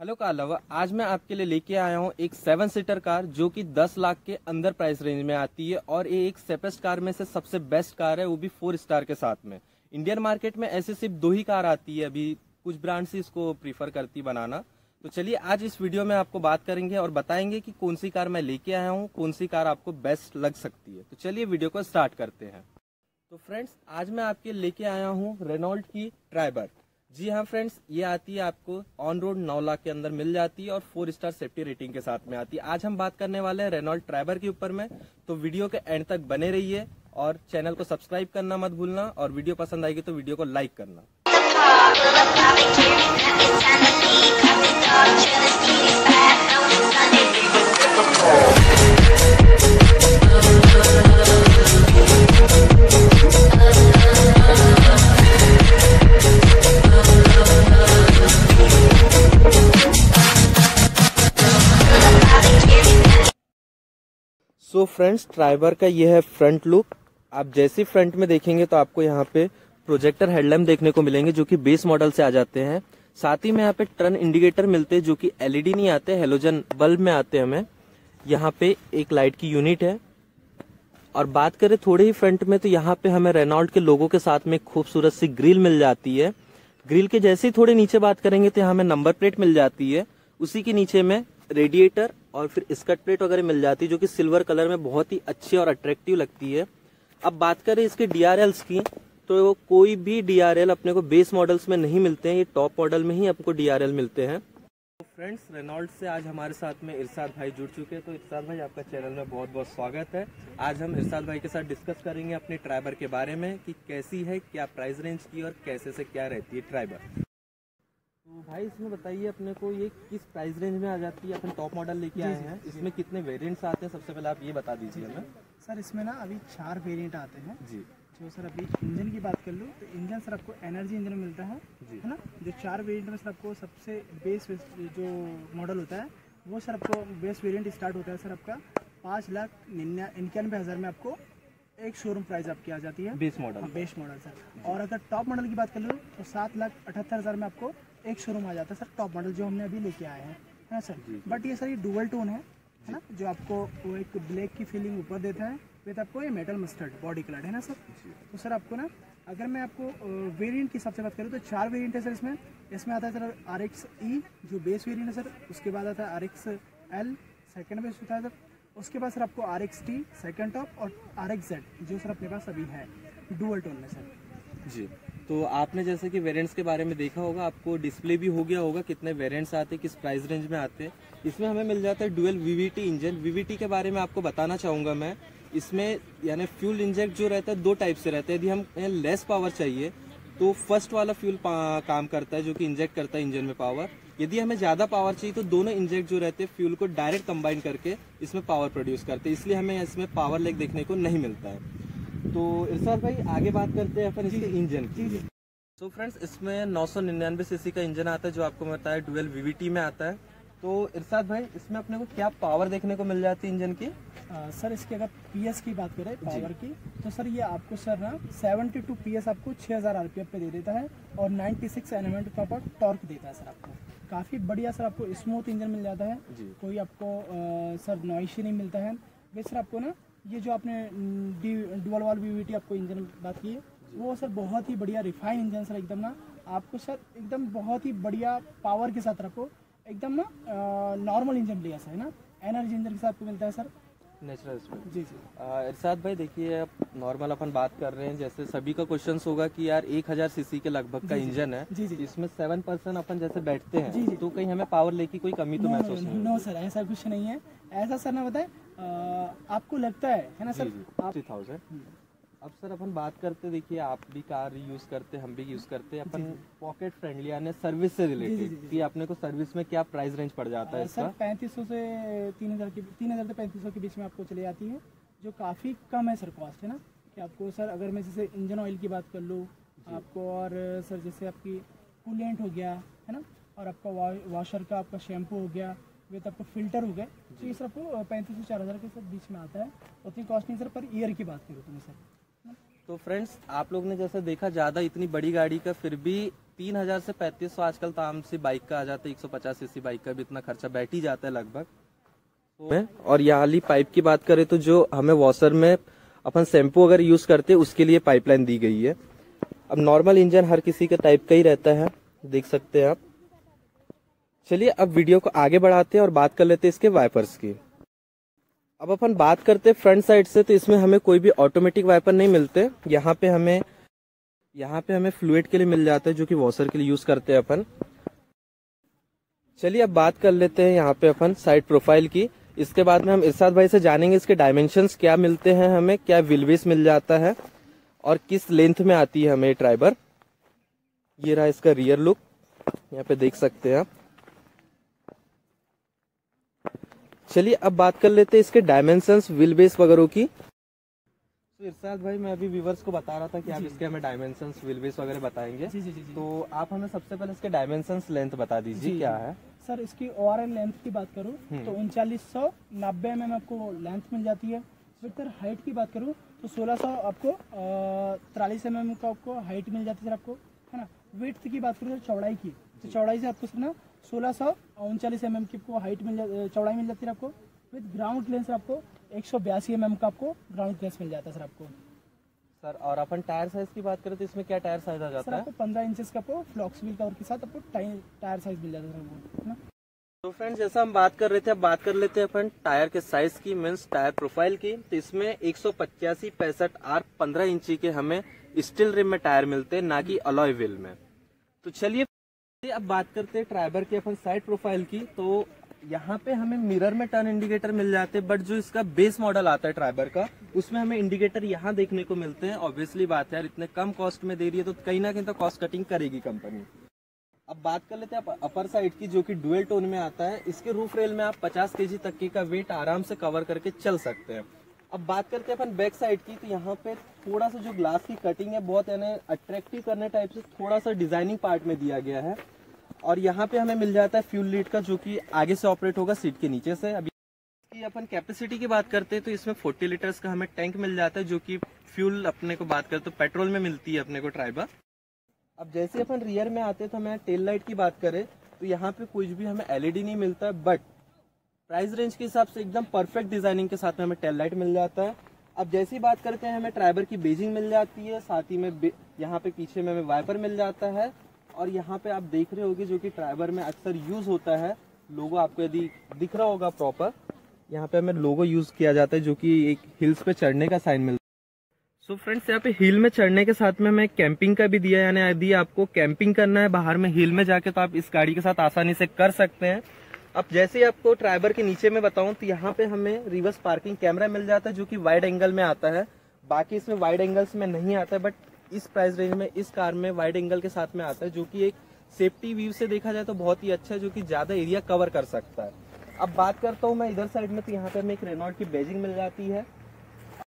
Hello Kalava, आज मैं आपके लिए लेके आया हूँ एक सेवन सीटर कार जो कि 10 लाख के अंदर प्राइस रेंज में आती है और ये एक सेपेस्ट कार में से सबसे बेस्ट कार है, वो भी फोर स्टार के साथ में। इंडियन मार्केट में ऐसे सिर्फ़ दो ही कार आती है, अभी कुछ ब्रांड्स ही इसको प्रीफर करती बनाना। तो चलिए, आज इस वीडियो में आपको बात करेंगे और बताएँगे कि कौन सी कार मैं लेके आया हूँ, कौन सी कार आपको बेस्ट लग सकती है। तो चलिए वीडियो को स्टार्ट करते हैं। तो फ्रेंड्स आज मैं आपके लेके आया हूँ रेनॉल्ट की ट्राइबर जी हाँ फ्रेंड्स ये आती है आपको ऑन रोड नौ लाख के अंदर मिल जाती है और फोर स्टार सेफ्टी रेटिंग के साथ में आती है। आज हम बात करने वाले हैं रेनॉल्ट ट्राइबर के ऊपर में। तो वीडियो के एंड तक बने रहिए और चैनल को सब्सक्राइब करना मत भूलना और वीडियो पसंद आएगी तो वीडियो को लाइक करना। सो फ्रेंड्स ट्राइबर का ये है फ्रंट लुक आप जैसे फ्रंट में देखेंगे तो आपको यहाँ पे प्रोजेक्टर हेडलैम्प देखने को मिलेंगे जो कि बेस मॉडल से आ जाते हैं. साथ ही में यहाँ पे टर्न इंडिकेटर मिलते हैं जो कि एलईडी नहीं आते हेलोजन बल्ब में आते हैं हमें. यहाँ पे एक लाइट की यूनिट है. और बात करें थोड़े ही फ्रंट में तो यहाँ पे हमें रेनॉल्ट के लोगों के साथ में खूबसूरत सी ग्रिल मिल जाती है. ग्रिल के जैसे ही थोड़े नीचे बात करेंगे तो यहाँ हमें नंबर प्लेट मिल जाती है. उसी के नीचे में रेडिएटर और फिर स्कर्ट प्लेट वगैरह मिल जाती है, जो कि सिल्वर कलर में बहुत ही अच्छी और अट्रैक्टिव लगती है। अब बात करें इसके डीआरएल्स की तो वो कोई भी डीआरएल अपने को बेस मॉडल्स में नहीं मिलते हैं, ये टॉप मॉडल में ही आपको डीआरएल मिलते हैं। तो फ्रेंड्स रेनॉल्ड से आज हमारे साथ में इरशाद भाई जुड़ चुके हैं। तो इरशाद भाई, आपका चैनल में बहुत बहुत स्वागत है। आज हम इरशाद भाई के साथ डिस्कस करेंगे अपने ट्राइबर के बारे में, कि कैसी है, क्या प्राइस रेंज की और कैसे से क्या रहती है ट्राइबर भाई इसमें बताइए अपने को ये किस प्राइस रेंज में आ जाती है? अपन टॉप मॉडल लेके आए हैं। इसमें कितने वेरिएंट्स आते हैं? सबसे पहले आप ये बता दीजिए हमें। सर इसमें ना अभी चार वेरिएंट आते हैं। जी। जो सर अभी इंजन की बात कर लूँ तो इंजन सर आपको एनर्जी इंजन मिलता है। है ना? जो चार वेरिएंट में सर आपको सबसे बेस जो मॉडल होता है वो सर आपको बेस वेरिएंट स्टार्ट होता है सर आपका पाँच लाख निन्या इक्यानवे हज़ार में आपको एक शोरूम प्राइस आपकी आ जाती है। बेस मॉडल हाँ, बेस मॉडल सर और अगर टॉप मॉडल की बात कर लूँ तो सात लाख अठहत्तर हज़ार में आपको एक शोरूम आ जाता है सर टॉप मॉडल जो हमने अभी लेके आए हैं है ना सर बट ये सर ये डुअल टोन है है ना जो आपको वो एक ब्लैक की फीलिंग ऊपर देता है विद आपको ये मेटल मस्टर्ड बॉडी कलर है ना सर तो सर आपको ना अगर मैं आपको वेरिएंट के हिसाब से बात करूँ तो चार वेरिएंट है सर इसमें। इसमें आता है सर आर एक्स ई जो बेस वेरिएंट है सर उसके बाद आता है R X L second base होता है सर उसके बाद सर आपको R X T second top और आर एक्स जेड जो सर अपने पास अभी है डुअल टोन में सर जी। तो आपने जैसे कि वेरिएंट्स के बारे में देखा होगा, आपको डिस्प्ले भी हो गया होगा कितने वेरिएंट्स आते हैं, किस प्राइस रेंज में आते हैं। इसमें हमें मिल जाता है डुअल वीवीटी इंजन। वीवीटी के बारे में आपको बताना चाहूँगा मैं। इसमें यानी फ्यूल इंजेक्ट जो रहता है, दो टाइप से रहता है। यदि हम लेस पावर चाहिए तो फ़र्स्ट वाला फ्यूल काम करता है, जो कि इंजेक्ट करता है इंजन में पावर यदि हमें ज़्यादा पावर चाहिए तो दोनों इंजेक्ट जो रहते हैं फ्यूल को डायरेक्ट कंबाइन करके इसमें पावर प्रोड्यूस करते हैं। इसलिए हमें इसमें पावर लेग देखने को नहीं मिलता है। तो इरशाद भाई आगे बात करते हैं अपन इसके इंजन की। तो फ्रेंड्स इसमें नौ सौ निन्यानवे सीसी का इंजन आता है जो आपको बताया डुअल वीवीटी में आता है। तो इरशाद भाई इसमें अपने को क्या पावर देखने को मिल जाती है इंजन की? आ, सर इसकी अगर पीएस की बात करें पावर की तो सर ये आपको सर ना 72 पीएस आपको 6000 आरपीएम पे दे देता है और 96 सिक्स एलिमेंट का टॉर्क देता है सर आपको। काफ़ी बढ़िया सर आपको स्मूथ इंजन मिल जाता है। कोई आपको आ, सर नॉइशी नहीं मिलता है। वे सर आपको ना ये जो आपने डुअल वाल वीवीटी आपको इंजन बात की है वो सर बहुत ही बढ़िया रिफाइन इंजन सर एकदम ना आपको सर एकदम बहुत ही बढ़िया पावर के साथ रखो एकदम ना नॉर्मल इंजन मिलेगा सर है ना? एनर्जी इंजन के साथ आपको मिलता है सर। नेचुरल जी जी। इरशाद भाई देखिए अब नॉर्मल अपन बात कर रहे हैं जैसे सभी का क्वेश्चन होगा कि यार 1000 सीसी के लगभग का इंजन है जी, जी। इसमें सेवन परसेंट अपन जैसे बैठते हैं जी, जी। तो कहीं हमें पावर ले की कोई कमी तो महसूस नहीं नो सर ऐसा कुछ नहीं है। ऐसा सर ना बताए आपको लगता है है ना सर? थ्री थाउज़ेंड अब सर अपन बात करते देखिए आप भी कार यूज़ करते हम भी यूज़ करते हैं अपन पॉकेट फ्रेंडली यानी सर्विस से रिलेटेड कि अपने को सर्विस में क्या प्राइस रेंज पड़ जाता है सर पैंतीस सौ से तीन हज़ार के तीन हज़ार से पैंतीस सौ के बीच में आपको चली जाती है जो काफ़ी कम है सर कॉस्ट है ना? कि आपको सर अगर मैं जैसे इंजन ऑयल की बात कर लूँ आपको और सर जैसे आपकी कूलेंट हो गया है ना? और आपका वॉशर का आपका शैम्पू हो गया विथ आपको फ़िल्टर हो गए। तो ये सर आपको पैंतीस से चार हज़ार के सर बीच में आता है। उतनी कॉस्ट नहीं सर पर ईयर की बात करूँ तो मैं सर। तो फ्रेंड्स आप लोग ने जैसे देखा ज़्यादा इतनी बड़ी गाड़ी का फिर भी तीन हज़ार से पैंतीस सौ आजकल तो आम सी बाइक का आ जाता है एक सौ पचास सीसी बाइक का भी इतना खर्चा बैठ ही जाता है लगभग। तो, और यहाँ वाली पाइप की बात करें तो जो हमें वॉशर में अपन शैम्पू अगर यूज़ करते हैं उसके लिए पाइपलाइन दी गई है। अब नॉर्मल इंजन हर किसी के टाइप का ही रहता है देख सकते हैं आप। चलिए अब वीडियो को आगे बढ़ाते हैं और बात कर लेते हैं इसके वाइपर्स की। अब अपन बात करते हैं फ्रंट साइड से तो इसमें हमें कोई भी ऑटोमेटिक वाइपर नहीं मिलते। यहाँ पे हमें, यहाँ पे हमें फ्लूड के लिए मिल जाता है जो कि वॉशर के लिए यूज़ करते हैं अपन। चलिए अब बात कर लेते हैं यहाँ पे अपन साइड प्रोफ़ाइल की। इसके बाद में हम इरशाद भाई से जानेंगे इसके डायमेंशन क्या मिलते हैं हमें, क्या विलवेस मिल जाता है और किस लेंथ में आती है हमें ट्राइबर ये रहा इसका रियर लुक यहाँ पे देख सकते हैं आप। चलिए अब बात कर लेते हैं इसके डायमेंशंस व्हील बेस वगैरह की। तो इरशाद भाई मैं अभी व्यूवर्स को बता रहा था कि आप इसके हमें डायमेंशंस व्हील बेस वगैरह बताएँगे। जी जी जी तो आप हमें सबसे पहले इसके डायमेंशंस लेंथ बता दीजिए क्या है? सर इसकी ओ लेंथ की बात करूँ हम्म। तो उनचालीस सौ नब्बे एम आपको लेंथ मिल जाती है। फिर सर हाइट की बात करूँ तो सोलह सौ आपको तिरालीस एम एम का आपको हाइट मिल जाती है सर आपको है ना? वेट की बात करूँ सर चौड़ाई की। तो चौड़ाई से आपको सर ना सोलह सौ उनचालीस एम की आपको हाइट मिल जा चौड़ाई मिल जाती है आपको। विद ग्राउंड सर आपको एक सौ बयासी एम का आपको ग्राउंड क्लियरेंस मिल जाता है सर आपको। सर और अपन टायर साइज़ की बात करें तो इसमें क्या टायर साइज़ आ जाता है? आपको पंद्रह इंचेस का आपको फ्लॉक्स व्हील कवर के साथ आपको टायर साइज़ मिल जाता है सर तो फ्रेंड्स जैसा हम बात कर रहे थे अब बात कर लेते हैं अपन टायर के साइज़ की मीन्स टायर प्रोफ़ाइल की। तो इसमें एक सौ पचासी पैंसठ आर पंद्रह इंची के हमें स्टील रिम में टायर मिलते हैं ना कि अलॉय व्हील में। तो चलिए अब बात करते हैं ट्राइबर के अपन साइड प्रोफ़ाइल की तो यहाँ पे हमें मिरर में टर्न इंडिकेटर मिल जाते हैं बट जो इसका बेस मॉडल आता है ट्राइबर का, उसमें हमें इंडिकेटर यहाँ देखने को मिलते हैं। ऑब्वियसली बात है यार, इतने कम कॉस्ट में दे रही है तो कहीं ना कहीं तो कॉस्ट कटिंग करेगी कंपनी अब बात कर लेते हैं अपर साइड की, जो कि डुअल टोन में आता है, इसके रूफ रेल में आप 50 केजी तक के का वेट आराम से कवर करके चल सकते हैं। अब बात करते हैं अपन बैक साइड की तो यहाँ पे थोड़ा सा जो ग्लास की कटिंग है, बहुत यानी अट्रैक्टिव करने टाइप से थोड़ा सा डिज़ाइनिंग पार्ट में दिया गया है। और यहाँ पे हमें मिल जाता है फ्यूल लीड का, जो कि आगे से ऑपरेट होगा सीट के नीचे से। अभी इसकी अपन कैपेसिटी की बात करते हैं तो इसमें 40 लीटर्स का हमें टैंक मिल जाता है, जो कि फ्यूल अपने को बात करें तो पेट्रोल में मिलती है अपने को ट्राइबा अब जैसे अपन रियर में आते तो हमें टेल लाइट की बात करें तो यहाँ पे कुछ भी हमें एलईडी नहीं मिलता बट प्राइस रेंज के हिसाब से एकदम परफेक्ट डिज़ाइनिंग के साथ में हमें टेल लाइट मिल जाता है। अब जैसी बात करते हैं, हमें ट्राइबर की बेजिंग मिल जाती है, साथ ही में यहाँ पे पीछे में हमें वाइपर मिल जाता है। और यहाँ पे आप देख रहे होगे जो कि ट्राइबर में अक्सर यूज़ होता है। लोगो आपको यदि दिख रहा होगा प्रॉपर यहाँ पे हमें लोगो यूज़ किया जाता है जो कि एक हिल्स पे चढ़ने का साइन मिलता है। सो फ्रेंड्स यहाँ पे हिल में चढ़ने के साथ में हमें कैंपिंग का भी दिया, यानी यदि आपको कैंपिंग करना है, बाहर में हिल में जाके तो आप इस गाड़ी के साथ आसानी से कर सकते हैं। अब जैसे ही आपको ट्राइबर के नीचे में बताऊँ तो यहाँ पे हमें रिवर्स पार्किंग कैमरा मिल जाता है, जो कि वाइड एंगल में आता है। बाकी इसमें वाइड एंगल्स में नहीं आता है बट इस प्राइस रेंज में, इस कार में वाइड एंगल के साथ में आता है, जो कि एक सेफ्टी व्यू से देखा जाए तो बहुत ही अच्छा है, जो कि ज़्यादा एरिया कवर कर सकता है। अब बात करता हूँ मैं इधर साइड में तो यहाँ पे हमें एक रेनॉल्ट की बेजिंग मिल जाती है।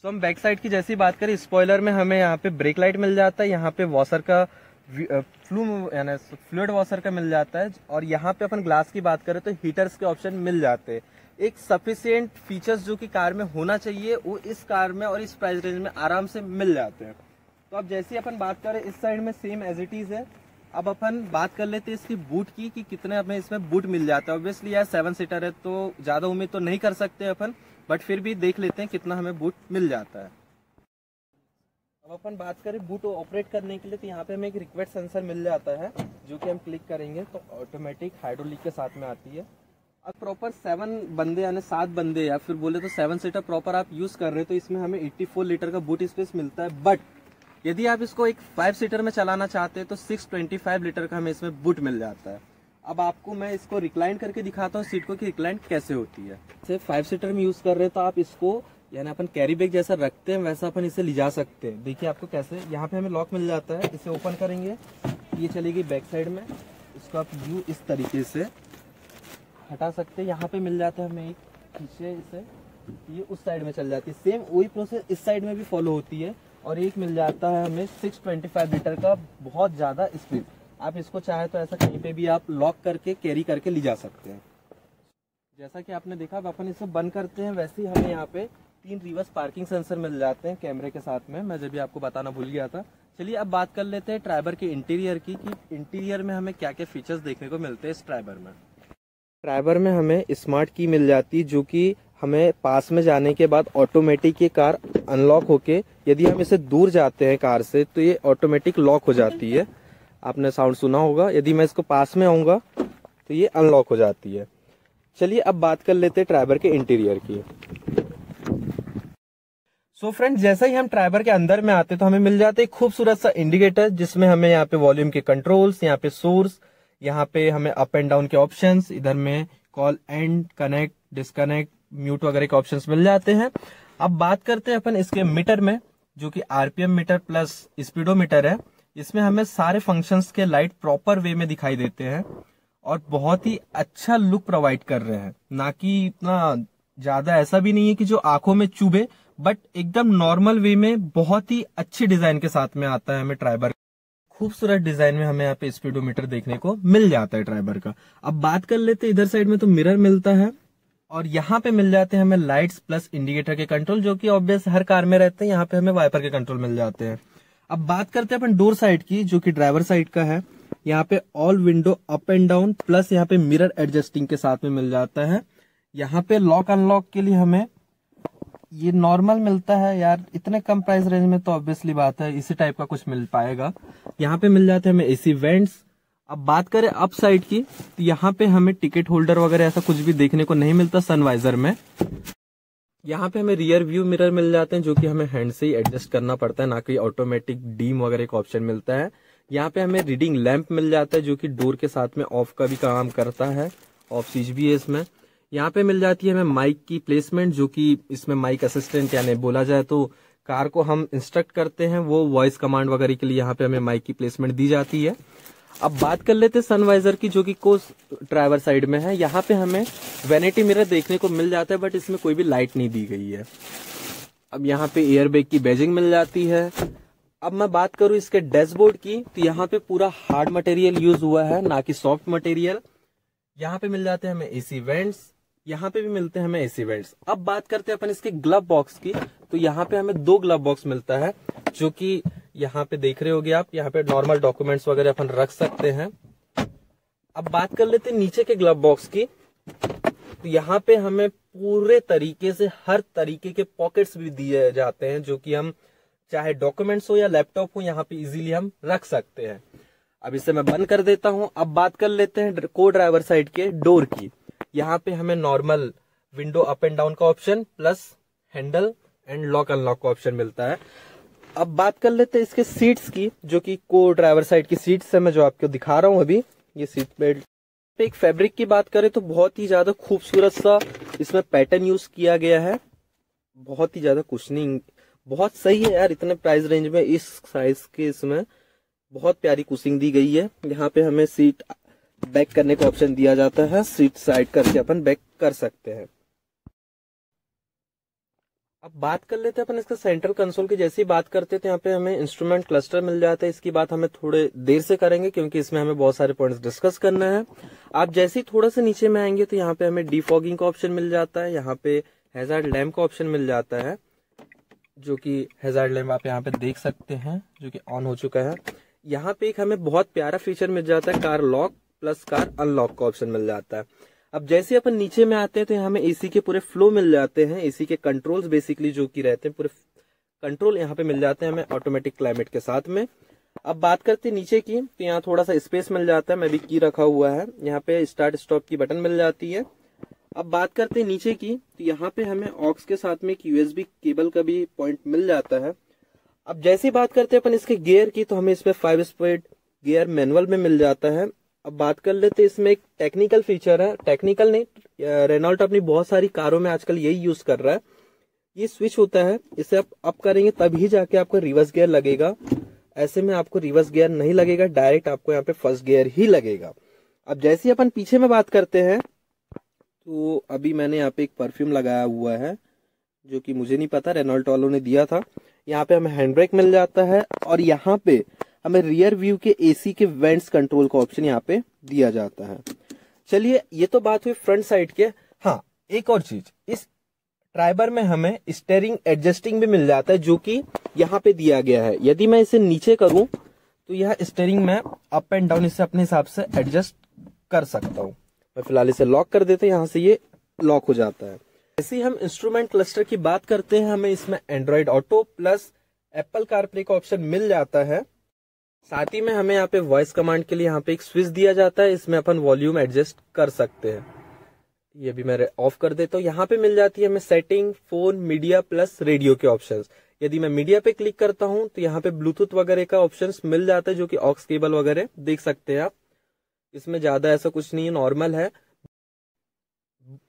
तो हम बैक साइड की जैसी बात करें स्पॉइलर में हमें यहाँ पे ब्रेक लाइट मिल जाता है, यहाँ पे वॉशर का फ्लू यानी फ्लूड वॉशर का मिल जाता है, और यहाँ पे अपन ग्लास की बात करें तो हीटर्स के ऑप्शन मिल जाते हैं। एक सफिशियंट फीचर्स जो कि कार में होना चाहिए, वो इस कार में और इस प्राइस रेंज में आराम से मिल जाते हैं। तो अब जैसे अपन बात करें, इस साइड में सेम एज इट इज़ है। अब अपन बात कर लेते हैं इसकी बूट की, कि कितने हमें इसमें बूट मिल जाता है। ऑब्वियसली यार सेवन सीटर है तो ज़्यादा उम्मीद तो नहीं कर सकते अपन बट फिर भी देख लेते हैं कितना हमें बूट मिल जाता है। अपन बात करें बूट ऑपरेट करने के लिए तो यहाँ पे हमें एक रिक्वेस्ट सेंसर मिल जाता है, जो कि हम क्लिक करेंगे तो ऑटोमेटिक हाइड्रोलिक के साथ में आती है। अब प्रॉपर सेवन बंदे यानी सात बंदे या फिर बोले तो सेवन सीटर प्रॉपर आप यूज़ कर रहे हो तो इसमें हमें 84 लीटर का बूट स्पेस मिलता है। बट यदि आप इसको एक फाइव सीटर में चलाना चाहते हैं तो 625 लीटर का हमें इसमें बूट मिल जाता है। अब आपको मैं इसको रिक्लाइन करके दिखाता हूँ सीट को कि रिक्लाइन कैसे होती है। जैसे फाइव सीटर में यूज़ कर रहे हैं तो आप इसको यानी अपन कैरी बैग जैसा रखते हैं, वैसा अपन इसे ले जा सकते हैं। देखिए आपको कैसे, यहाँ पे हमें लॉक मिल जाता है, इसे ओपन करेंगे। ये चलेगी बैक साइड में। इसको आप यू इस तरीके से हटा सकते हैं। यहाँ पे मिल जाता है हमें एक, पीछे इसे, ये उस साइड में चल जाती है। सेम वही प्रोसेस इस साइड में भी फॉलो होती है। और एक मिल जाता है हमें 625 लीटर का बहुत ज़्यादा स्पीड आप इसको चाहे तो ऐसा कहीं पे भी आप लॉक करके कैरी करके ले जा सकते हैं। जैसा कि आपने देखा, अब अपन इसे बंद करते हैं। वैसे ही हमें यहाँ पे तीन रिवर्स पार्किंग सेंसर मिल जाते हैं कैमरे के साथ में। मैं जब भी आपको बताना भूल गया था। चलिए अब बात कर लेते हैं ट्राइबर के इंटीरियर की, कि इंटीरियर में हमें क्या क्या फीचर्स देखने को मिलते हैं इस ट्राइबर में। ट्राइबर में हमें स्मार्ट की मिल जाती जो कि हमें पास में जाने के बाद ऑटोमेटिक ये कार अनलॉक होके, यदि हम इसे दूर जाते हैं कार से तो ये ऑटोमेटिक लॉक हो जाती है। आपने साउंड सुना होगा, यदि मैं इसको पास में आऊँगा तो ये अनलॉक हो जाती है। चलिए अब बात कर लेते हैं ट्राइबर के इंटीरियर की। सो so फ्रेंड्स जैसा ही हम ट्राइबर के अंदर में आते तो हमें मिल जाते खूबसूरत सा इंडिकेटर जिसमें हमें यहाँ पे वॉल्यूम के कंट्रोल्स यहाँ पे सोर्स यहाँ पे हमें अप एंड डाउन के ऑप्शंस इधर में call and connect disconnect mute वगैरह के ऑप्शंस मिल जाते हैं। अब बात करते हैं अपन इसके मीटर में, जो कि आरपीएम मीटर प्लस स्पीडोमीटर है। इसमें हमें सारे फ़ंक्शंस के लाइट प्रॉपर वे में दिखाई देते हैं और बहुत ही अच्छा लुक प्रोवाइड कर रहे हैं। ना कि इतना ज़्यादा ऐसा भी नहीं है कि जो आँखों में चुभे बट एकदम नॉर्मल वे में बहुत ही अच्छी डिज़ाइन के साथ में आता है हमें ट्राइबर खूबसूरत डिज़ाइन में हमें यहाँ पे स्पीडोमीटर देखने को मिल जाता है ट्राइबर का। अब बात कर लेते इधर साइड में तो मिरर मिलता है और यहाँ पे मिल जाते हैं हमें लाइट्स प्लस इंडिकेटर के कंट्रोल, जो कि ऑब्वियस हर कार में रहते हैं, यहाँ पे हमें वाइपर के कंट्रोल मिल जाते हैं। अब बात करते हैं अपन डोर साइड की, जो कि ड्राइवर साइड का है। यहाँ पे all window up and down plus यहाँ पे मिरर एडजस्टिंग के साथ में मिल जाता है। यहाँ पे लॉक अनलॉक के लिए हमें ये नॉर्मल मिलता है यार, इतने कम प्राइस रेंज में तो ऑब्वियसली बात है, इसी टाइप का कुछ मिल पाएगा। यहाँ पे मिल जाते हैं हमें एसी वेंट्स अब बात करें अप साइड की तो यहाँ पे हमें टिकट होल्डर वगैरह ऐसा कुछ भी देखने को नहीं मिलता सनवाइजर में। यहाँ पे हमें रियर व्यू मिरर मिल जाते हैं, जो कि हमें हैंड से ही एडजस्ट करना पड़ता है, ना कि ऑटोमेटिक डीम वगैरह का ऑप्शन मिलता है। यहाँ पे हमें रीडिंग लैंप मिल जाता है, जो कि डोर के साथ में ऑफ़ का भी काम करता है ऑफ़ चीज़ भी है इसमें। यहाँ पे मिल जाती है हमें माइक की प्लेसमेंट जो कि इसमें माइक असिस्टेंट यानी बोला जाए तो कार को हम इंस्ट्रक्ट करते हैं, वो वॉइस कमांड वगैरह के लिए यहाँ पे हमें माइक की प्लेसमेंट दी जाती है। अब बात कर लेते हैं सनवाइजर की, जो कि कोस ड्राइवर साइड में है। यहाँ पे हमें वेनिटी मिरर देखने को मिल जाता है बट इसमें कोई भी लाइट नहीं दी गई है। अब यहाँ पे एयर बैग की बैजिंग मिल जाती है। अब मैं बात करूँ इसके डैशबोर्ड की तो यहाँ पे पूरा हार्ड मटेरियल यूज़ हुआ है, ना कि सॉफ्ट मटेरियल यहाँ पे मिल जाते हैं हमें एसी वेंट्स यहाँ पे भी मिलते हैं हमें एसी वेंट्स अब बात करते हैं अपन इसके ग्लव बॉक्स की। तो यहाँ पे हमें दो ग्लव बॉक्स मिलता है, जो कि यहाँ पे देख रहे होगे आप, यहाँ पे नॉर्मल डॉक्यूमेंट्स वगैरह अपन रख सकते हैं। अब बात कर लेते हैं नीचे के ग्लव बॉक्स की। तो यहाँ पे हमें पूरे तरीके से, हर तरीके के पॉकेट्स भी दिए जाते हैं, जो कि हम चाहे डॉक्यूमेंट्स हो या लैपटॉप हो, यहाँ पे इजीली हम रख सकते हैं। अब इसे मैं बंद कर देता हूँ। अब बात कर लेते हैं को ड्राइवर साइड के डोर की। यहाँ पे हमें normal window up and down का option plus handle and lock unlock का ऑप्शन मिलता है। अब बात कर लेते हैं इसके सीट्स की, जो कि को ड्राइवर साइड की सीट्स है, मैं जो आपको दिखा रहा हूँ अभी, ये सीट बेल्ट पे एक फैब्रिक की बात करें तो बहुत ही ज़्यादा खूबसूरत सा इसमें पैटर्न यूज़ किया गया है। बहुत ही ज़्यादा कुशनिंग बहुत सही है यार इतने प्राइस रेंज में इस साइज़ के इसमें। बहुत प्यारी कुशिंग दी गई है। यहाँ पे हमें सीट बैक करने का ऑप्शन दिया जाता है। सीट साइड करके अपन बैक कर सकते हैं। अब बात कर लेते हैं अपन इसका सेंट्रल कंसोल की। जैसी बात करते थे, यहाँ पे हमें इंस्ट्रूमेंट क्लस्टर मिल जाता है। इसकी बात हमें थोड़े देर से करेंगे, क्योंकि इसमें हमें बहुत सारे पॉइंट्स डिस्कस करना है। आप जैसे ही थोड़ा सा नीचे में आएँगे तो यहाँ पे हमें डीफॉगिंग का ऑप्शन मिल जाता है। यहाँ पे हेजार्ड लैम्प का ऑप्शन मिल जाता है, जो कि हेजार्ड लैम्प आप यहाँ पे देख सकते हैं, जो कि ऑन हो चुका है। यहाँ पे एक हमें बहुत प्यारा फीचर मिल जाता है car lock plus car unlock का ऑप्शन मिल जाता है। अब जैसे अपन नीचे में आते हैं तो हमें एसी के पूरे फ्लो मिल जाते हैं। एसी के कंट्रोल्स बेसिकली जो कि रहते हैं, पूरे कंट्रोल यहाँ पे मिल जाते हैं हमें ऑटोमेटिक क्लाइमेट के साथ में। अब बात करते हैं नीचे की तो यहाँ थोड़ा सा स्पेस मिल जाता है। मैं भी की रखा हुआ है। यहाँ पे स्टार्ट स्टॉप की बटन मिल जाती है। अब बात करते हैं नीचे की तो यहाँ पे हमें ऑक्स के साथ में एक यूएसबी केबल का भी पॉइंट मिल जाता है। अब जैसी बात करते हैं अपन इसके गियर की तो हमें इसमें फाइव स्पीड गियर मैनुअल में मिल जाता है। अब बात कर लेते इसमें एक टेक्निकल फीचर है। टेक्निकल नहीं रेनॉल्ट अपनी बहुत सारी कारों में आजकल यही यूज़ कर रहा है। ये स्विच होता है, इसे आप अप करेंगे तभी जाके आपको रिवर्स गियर लगेगा। ऐसे में आपको रिवर्स गियर नहीं लगेगा डायरेक्ट आपको यहाँ पे फ़र्स्ट गियर ही लगेगा। अब जैसे ही अपन पीछे में बात करते हैं तो अभी मैंने यहाँ पे एक परफ्यूम लगाया हुआ है, जो कि मुझे नहीं पता रेनॉल्ट वालों ने दिया था। यहाँ पे हमें हैंड ब्रेक मिल जाता है और यहाँ पे हमें रियर व्यू के एसी के वेंट्स कंट्रोल का ऑप्शन यहाँ पे दिया जाता है। चलिए, ये तो बात हुई फ्रंट साइड के। हाँ एक और चीज़। इस ट्राइबर में हमें स्टेयरिंग एडजस्टिंग भी मिल जाता है, जो कि यहाँ पे दिया गया है। यदि मैं इसे नीचे करूँ तो यह स्टेयरिंग में अप एंड डाउन इसे अपने हिसाब से एडजस्ट कर सकता हूँ। मैं फ़िलहाल इसे लॉक कर देते यहाँ से ये लॉक हो जाता है। ही हम इंस्ट्रूमेंट क्लस्टर की बात करते हैं। हमें इसमें Android Auto plus Apple CarPlay का ऑप्शन मिल जाता है। साथ ही में हमें यहाँ पे वॉइस कमांड के लिए यहाँ पे एक स्विच दिया जाता है, इसमें अपन वॉल्यूम एडजस्ट कर सकते हैं। ये भी मैं ऑफ़ कर देता हूँ। यहाँ पे मिल जाती है हमें setting phone media plus radio के ऑप्शंस यदि मैं मीडिया पे क्लिक करता हूँ तो यहाँ पे ब्लूटूथ वगैरह का ऑप्शन मिल जाता है, जो कि ऑक्स केबल वगैरह देख सकते हैं आप। इसमें ज़्यादा ऐसा कुछ नहीं है नॉर्मल है।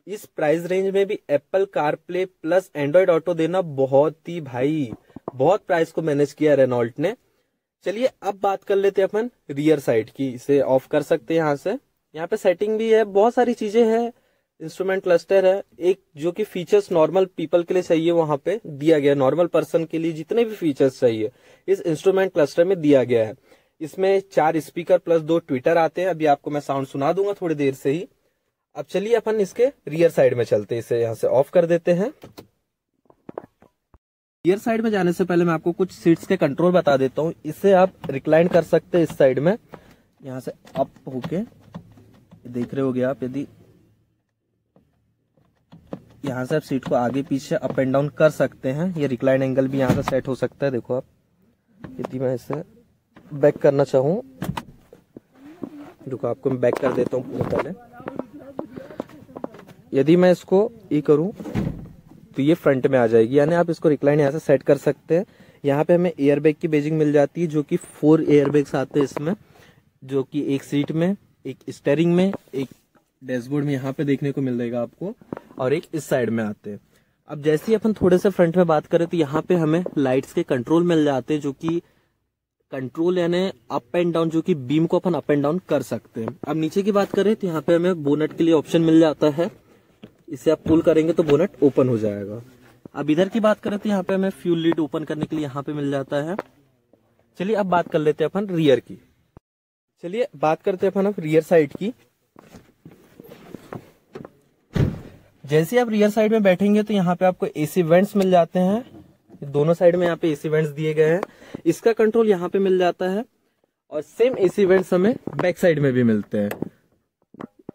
इस प्राइस रेंज में भी Apple CarPlay plus Android Auto देना बहुत ही भाई, बहुत प्राइस को मैनेज किया रेनॉल्ट ने। चलिए, अब बात कर लेते हैं अपन रियर साइड की, इसे ऑफ़ कर सकते हैं यहाँ से। यहाँ पे सेटिंग भी है, बहुत सारी चीज़ें हैं इंस्ट्रूमेंट क्लस्टर है। एक जो कि फीचर्स नॉर्मल पीपल के लिए चाहिए वहाँ पे दिया गया नॉर्मल पर्सन के लिए जितने भी फीचर्स चाहिए, इस इंस्ट्रूमेंट क्लस्टर में दिया गया है। इसमें चार स्पीकर प्लस दो ट्विटर आते हैं। अभी आपको मैं साउंड सुना दूँगा थोड़ी देर से ही। अब चलिए अपन इसके रियर साइड में चलते इसे यहाँ से ऑफ़ कर देते हैं। रियर साइड में जाने से पहले मैं आपको कुछ सीट्स के कंट्रोल बता देता हूँ। इसे आप रिक्लाइन कर सकते हैं इस साइड में। यहाँ से अप होके, देख रहे होगे आप, यदि यहाँ से आप सीट को आगे पीछे अप एंड डाउन कर सकते हैं। ये रिक्लाइन एंगल भी यहाँ से सेट हो सकता है, देखो आप। यदि मैं इसे बैक करना चाहूँ देखो आपको मैं बैक कर देता हूँ पूरे पहले। यदि मैं इसको ये करूँ तो ये फ्रंट में आ जाएगी। यानी आप इसको रिक्लाइन यहाँ से सेट कर सकते हैं। यहाँ पे हमें एयर बैग की बेजिंग मिल जाती है, जो कि फोर एयर बैग्स आते हैं इसमें, जो कि एक सीट में, एक स्टेयरिंग में, एक डैशबोर्ड में यहाँ पे देखने को मिल जाएगा आपको, और एक इस साइड में आते हैं। अब जैसे ही अपन थोड़े से फ्रंट में बात करें तो यहाँ पे हमें लाइट्स के कंट्रोल मिल जाते हैं, जो कि कंट्रोल यानी अप एंड डाउन जो कि बीम को अपन अप एंड डाउन कर सकते हैं। अब नीचे की बात करें तो यहाँ पे हमें बोनट के लिए ऑप्शन मिल जाता है। इसे आप पुल करेंगे तो बोनट ओपन हो जाएगा। अब इधर की बात करें तो यहाँ पे हमें फ्यूल लीड ओपन करने के लिए यहाँ पे मिल जाता है। चलिए अब बात कर लेते हैं अपन रियर की। चलिए बात करते हैं अपन अब रियर साइड की। जैसे आप रियर साइड में बैठेंगे तो यहाँ पे आपको एसी वेंट्स मिल जाते हैं। दोनों साइड में यहाँ पे एसी वेंट्स दिए गए हैं। इसका कंट्रोल यहाँ पे मिल जाता है और सेम एसी वेंट्स हमें बैक साइड में भी मिलते हैं।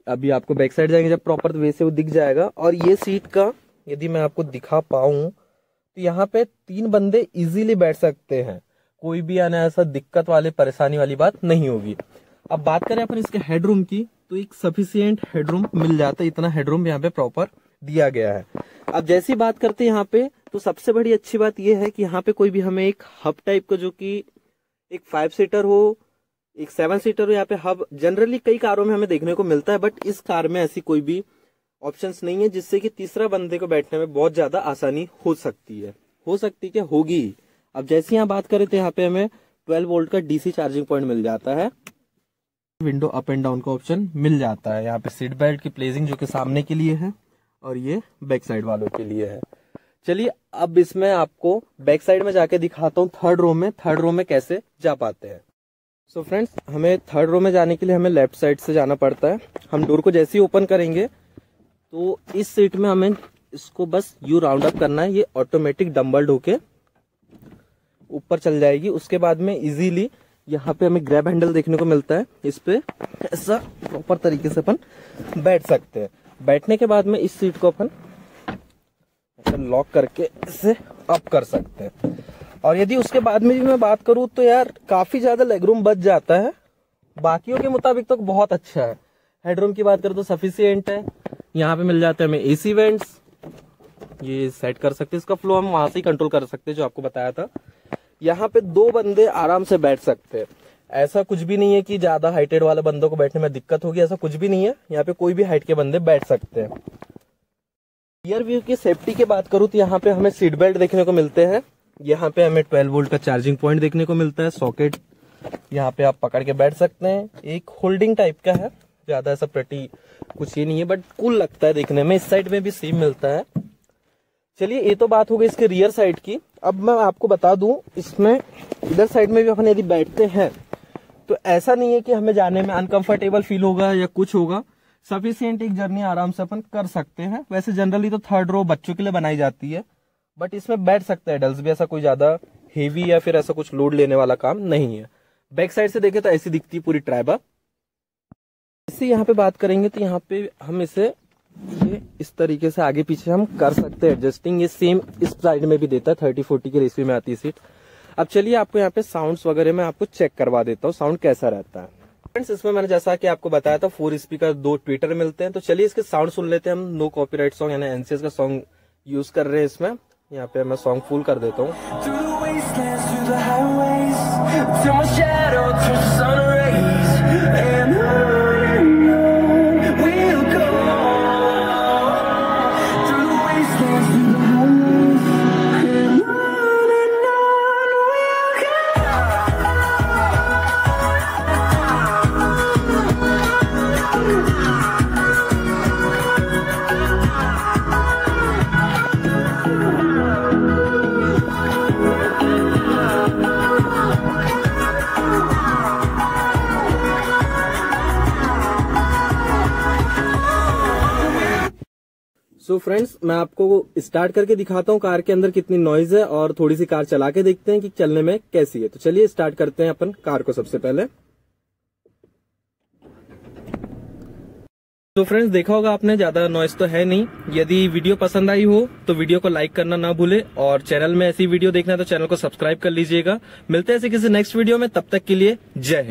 अभी आपको बैक साइड जाएँगे जब प्रॉपर वे से वो दिख जाएगा। और ये सीट का, यदि मैं आपको दिखा पाऊँ तो यहाँ पे तीन बंदे इजीली बैठ सकते हैं। कोई भी आने ऐसा दिक्कत वाले, परेशानी वाली बात नहीं होगी। अब बात करें अपन इसके हेडरूम की तो एक सफिशियंट हेडरूम मिल जाता है। इतना हेडरूम यहाँ पे प्रॉपर दिया गया है। अब जैसी बात करते हैं यहाँ पे तो सबसे बड़ी अच्छी बात यह है कि यहाँ पे कोई भी हमें एक हब टाइप का जो कि एक फाइव सीटर हो एक सेवन सीटर यहाँ पे हब जनरली कई कारों में हमें देखने को मिलता है बट इस कार में ऐसी कोई भी ऑप्शंस नहीं है, जिससे कि तीसरा बंदे को बैठने में बहुत ज़्यादा आसानी हो सकती है। हो सकती क्या? होगी। अब जैसे यहाँ बात करें तो यहाँ पे हमें 12 वोल्ट का डीसी चार्जिंग पॉइंट मिल जाता है। विंडो अप एंड डाउन का ऑप्शन मिल जाता है। यहाँ पे सीट बेल्ट की प्लेसिंग जो कि सामने के लिए है, और ये बैक साइड वालों के लिए है। चलिए, अब इसमें आपको बैक साइड में जाके दिखाता हूँ थर्ड रो में। थर्ड रो में कैसे जा पाते हैं। सो so फ्रेंड्स हमें थर्ड रो में जाने के लिए हमें लेफ़्ट साइड से जाना पड़ता है। हम डोर को जैसे ही ओपन करेंगे तो इस सीट में हमें इसको बस यू राउंड अप करना है। ये ऑटोमेटिक डम्बल ढोके ऊपर चल जाएगी। उसके बाद में इजीली यहाँ पे हमें ग्रैब हैंडल देखने को मिलता है। इस पे ऐसा प्रॉपर तरीके से अपन बैठ सकते हैं। बैठने के बाद में इस सीट को अपन लॉक करके इसे अप कर सकते हैं। और यदि उसके बाद में भी मैं बात करूँ तो यार काफ़ी ज़्यादा लेगरूम बच जाता है। बाकियों के मुताबिक तो बहुत अच्छा है। हेडरूम की बात करें तो सफिशियंट है। यहाँ पे मिल जाते हैं हमें एसी वेंट्स ये सेट कर सकते हैं। इसका फ्लो हम वहाँ से ही कंट्रोल कर सकते हैं, जो आपको बताया था। यहाँ पे दो बंदे आराम से बैठ सकते हैं। ऐसा कुछ भी नहीं है कि ज़्यादा हाइटेड वाले बंदों को बैठने में दिक्कत होगी। ऐसा कुछ भी नहीं है। यहाँ पे कोई भी हाइट के बंदे बैठ सकते हैं। रियर व्यू की सेफ्टी की बात करूँ तो यहाँ पे हमें सीट बेल्ट देखने को मिलते हैं। यहाँ पे हमें 12 वोल्ट का चार्जिंग पॉइंट देखने को मिलता है सॉकेट यहाँ पे आप पकड़ के बैठ सकते हैं। एक होल्डिंग टाइप का है, ज़्यादा ऐसा प्रटी कुछ ही नहीं है बट कूल लगता है देखने में। इस साइड में भी सेम मिलता है। चलिए, ये तो बात हो गई इसके रियर साइड की। अब मैं आपको बता दूँ, इसमें इधर साइड में भी अपन यदि बैठते हैं तो ऐसा नहीं है कि हमें जाने में अनकंफर्टेबल फील होगा या कुछ होगा। सफिशियंट एक जर्नी आराम से अपन कर सकते हैं। वैसे जनरली तो थर्ड रो बच्चों के लिए बनाई जाती है। बट इसमें बैठ सकते हैं एडल्ट भी, ऐसा कोई ज़्यादा हेवी या फिर ऐसा कुछ लोड लेने वाला काम नहीं है। बैक साइड से देखे तो ऐसी दिखती है पूरी ट्राइबा इससे यहाँ पे बात करेंगे तो यहाँ पे हम इसे, ये इस तरीके से आगे पीछे हम कर सकते हैं एडजस्टिंग ये सेम इस साइड में भी देता है थर्टी फोर्टी की रेसवी में आती है सीट अब चलिए आपको यहाँ पे साउंड्स वगैरह में आपको चेक करवा देता हूँ साउंड कैसा रहता है। फ्रेंड्स इसमें मैंने जैसा कि आपको बताया था फोर स्पीकर दो ट्विटर मिलते हैं। तो चलिए इसके साउंड सुन लेते हैं हम नो कॉपीराइट सॉन्ग यानी एनसीएस का सॉन्ग यूज़ कर रहे हैं इसमें। यहाँ पे मैं सॉन्ग फुल कर देता हूँ। फ्रेंड्स, मैं आपको स्टार्ट करके दिखाता हूँ कार के अंदर कितनी नॉइज़ है और थोड़ी सी कार चला के देखते हैं कि चलने में कैसी है। तो चलिए स्टार्ट करते हैं अपन कार को सबसे पहले। तो फ्रेंड्स देखा होगा आपने, ज़्यादा नॉइस तो है नहीं। यदि वीडियो पसंद आई हो तो वीडियो को लाइक करना ना भूले और चैनल में ऐसी वीडियो देखना है तो चैनल को सब्सक्राइब कर लीजिएगा। मिलते हैं ऐसे किसी नेक्स्ट वीडियो में, तब तक के लिए जय हिंद।